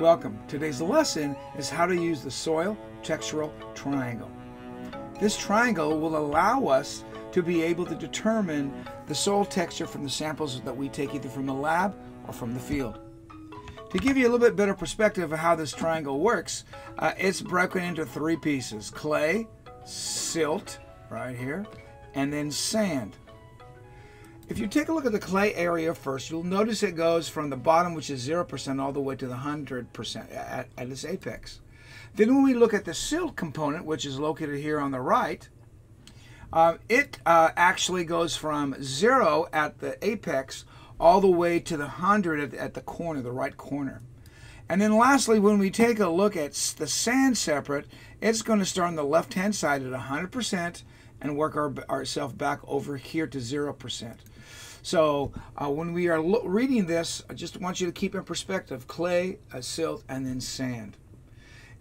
Welcome. Today's lesson is how to use the soil textural triangle. This triangle will allow us to be able to determine the soil texture from the samples that we take either from the lab or from the field. To give you a little bit better perspective of how this triangle works, uh, it's broken into three pieces clay, silt, right here, and then sand. If you take a look at the clay area first, you'll notice it goes from the bottom, which is 0%, all the way to the 100% at, at its apex. Then when we look at the silt component, which is located here on the right, uh, it uh, actually goes from 0 at the apex all the way to the 100 at, at the corner, the right corner. And then lastly, when we take a look at the sand separate, it's going to start on the left-hand side at 100% and work our, ourselves back over here to 0%. So uh, when we are reading this, I just want you to keep in perspective clay, uh, silt, and then sand.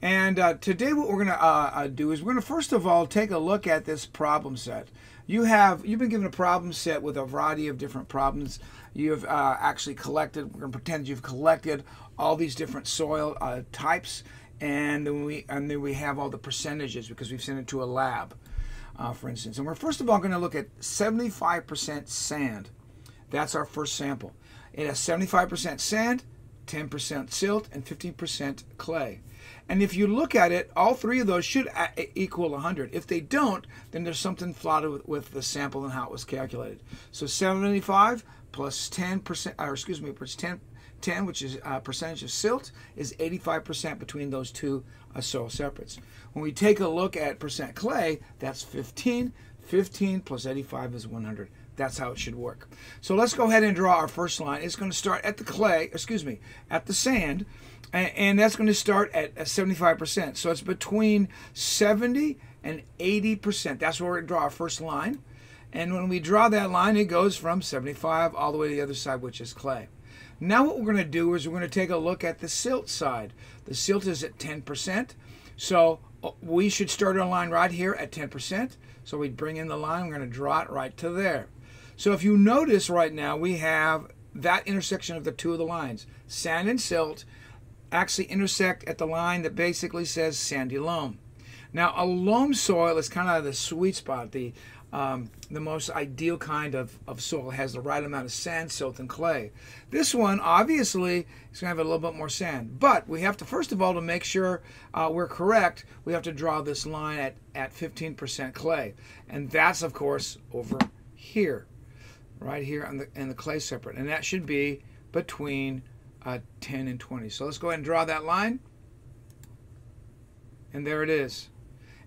And uh, today what we're going to uh, uh, do is we're going to first of all take a look at this problem set. You have, you've been given a problem set with a variety of different problems. You've uh, actually collected, we're going to pretend you've collected all these different soil types and then we and then we have all the percentages because we've sent it to a lab, Uh, for instance. And we're first of all going to look at 75% sand. That's our first sample. It has 75% sand, 10% silt, and 15% clay. And if you look at it, all three of those should uh, equal 100. If they don't, then there's something flawed with, with the sample and how it was calculated. So 75 plus 10%, or excuse me, plus 10, 10 which is a uh, percentage of silt, is 85% between those two uh, soil separates. When we take a look at percent clay, that's 15. 15 plus 85 is 100. That's how it should work. So let's go ahead and draw our first line. It's going to start at the clay, excuse me, at the sand, and that's going to start at 75%. So it's between 70 and 80%. That's where we draw our first line. And when we draw that line, it goes from 75 all the way to the other side, which is clay. Now what we're going to do is we're going to take a look at the silt side. The silt is at 10%. So uh, we should start our line right here at 10%. So we bring in the line, we're going to draw it right to there. So if you notice right now, we have that intersection of the two of the lines. Sand and silt actually intersect at the line that basically says sandy loam. Now, a loam soil is kind of the sweet spot, the um, the most ideal kind of, of soil. It has the right amount of sand, silt, and clay. This one, obviously, is going to have a little bit more sand. But we have to, first of all, to make sure uh, we're correct, we have to draw this line at, at 15% clay. And that's, of course, over here right here on the, in the clay separate. And that should be between uh, 10 and 20. So let's go ahead and draw that line. And there it is.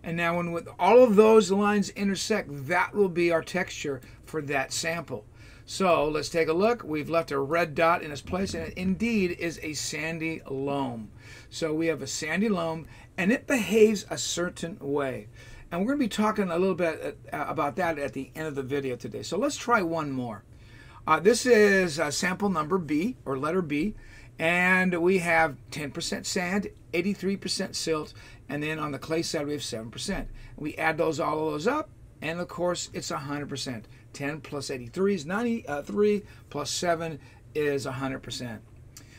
And now when with all of those lines intersect, that will be our texture for that sample. So let's take a look. We've left a red dot in its place, and it indeed is a sandy loam. So we have a sandy loam, and it behaves a certain way. And we're going to be talking a little bit uh, about that at the end of the video today. So let's try one more. Uh, this is uh, sample number B, or letter B, and we have 10% sand, 83% silt, and then on the clay side we have 7%. We add those all of those up, and of course it's 100%. 10 plus 83 is 93, uh, plus 7 is 100%.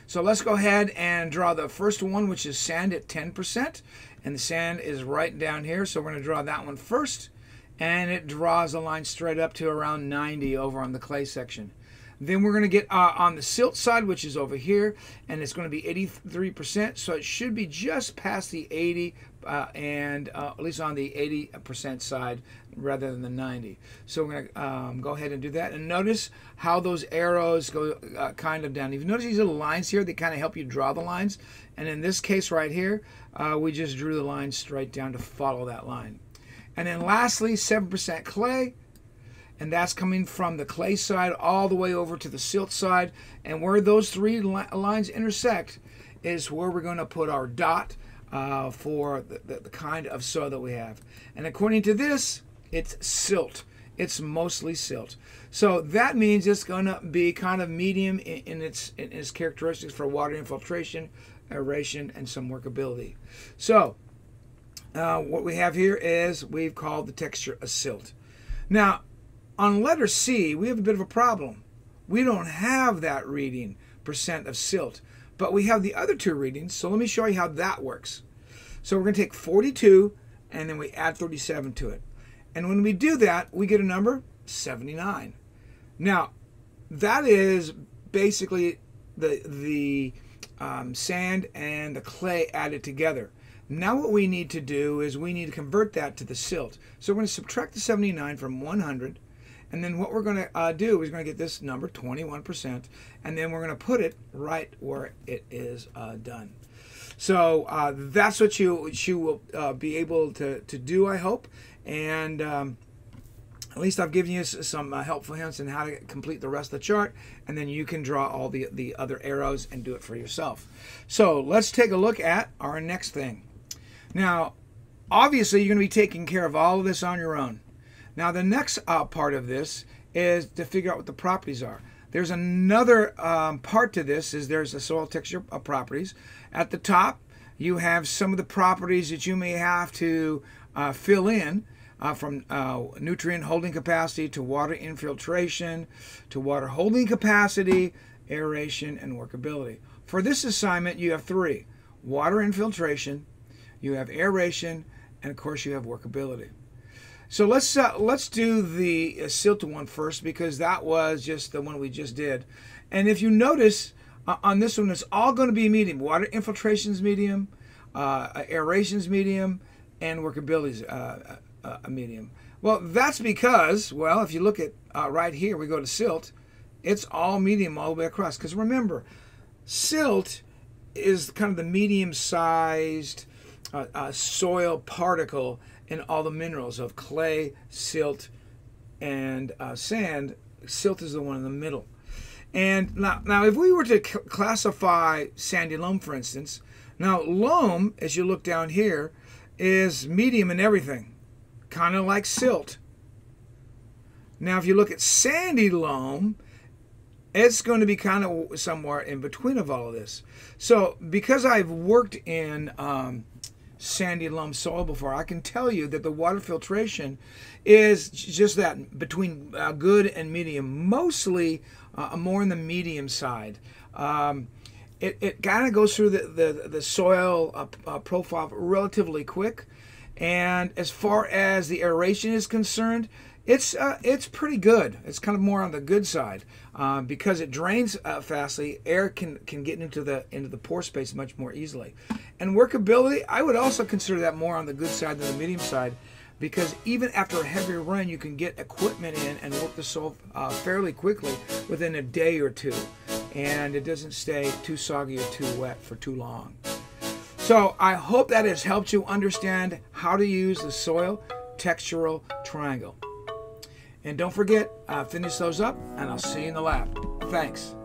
So let's go ahead and draw the first one, which is sand at 10%. And the sand is right down here. So we're going to draw that one first. And it draws a line straight up to around 90 over on the clay section. Then we're going to get uh, on the silt side, which is over here, and it's going to be 83%. So it should be just past the 80, uh, and uh, at least on the 80% side rather than the 90. So we're going to um, go ahead and do that. And notice how those arrows go uh, kind of down. If you notice these little lines here, they kind of help you draw the lines. And in this case right here, uh, we just drew the line straight down to follow that line. And then lastly, 7% clay and that's coming from the clay side all the way over to the silt side. And where those three li lines intersect is where we're going to put our dot uh, for the, the, the, kind of soil that we have. And according to this, it's silt. It's mostly silt. So that means it's going to be kind of medium in, in, its, in its characteristics for water infiltration, aeration, and some workability. So uh, what we have here is we've called the texture a silt. Now, on letter C, we have a bit of a problem. We don't have that reading percent of silt, but we have the other two readings. So let me show you how that works. So we're going to take 42 and then we add 37 to it. And when we do that, we get a number 79. Now, that is basically the the um, sand and the clay added together. Now what we need to do is we need to convert that to the silt. So we're going to subtract the 79 from 100 and then what we're going to uh, do is going to get this number 21% and then we're going to put it right where it is uh, done. So uh, that's what you you will uh, be able to, to do I hope and um, at least I've given you some uh, helpful hints on how to complete the rest of the chart, and then you can draw all the, the other arrows and do it for yourself. So let's take a look at our next thing. Now, obviously, you're going to be taking care of all of this on your own. Now, the next uh, part of this is to figure out what the properties are. There's another um, part to this is there's the soil texture properties. At the top, you have some of the properties that you may have to uh, fill in uh, from uh, nutrient holding capacity to water infiltration to water holding capacity, aeration, and workability. For this assignment, you have three water infiltration, you have aeration, and of course, you have workability. So let's uh, let's do the uh, one first because that was just the one we just did. And if you notice uh, on this one, it's all going to be medium. Water infiltration's medium, uh, aeration's medium, and workability's uh, uh, a medium. Well, that's because, well, if you look at uh, right here, we go to silt, it's all medium all the way across. Because remember, silt is kind of the medium sized uh, uh, soil particle in all the minerals of clay, silt, and uh, sand. Silt is the one in the middle. And now, now if we were to classify sandy loam, for instance, now loam, as you look down here, is medium in everything kind of like silt. Now, if you look at sandy loam, it's going to be kind of somewhere in between of all of this. So, because I've worked in um, sandy loam soil before, I can tell you that the water filtration is just that between uh, good and medium, mostly uh, more in the medium side. Um, it, it kind of goes through the, the, the soil uh, uh profile relatively quick. And as far as the aeration is concerned, it's uh, it's pretty good. It's kind of more on the good side uh, because it drains uh, fastly. Air can can get into the into the pore space much more easily. And workability, I would also consider that more on the good side than the medium side, because even after a heavier run, you can get equipment in and work the soil uh, fairly quickly within a day or two, and it doesn't stay too soggy or too wet for too long. So I hope that has helped you understand how to use the soil textural triangle. And don't forget, uh, finish those up, and I'll see you in the lab. Thanks.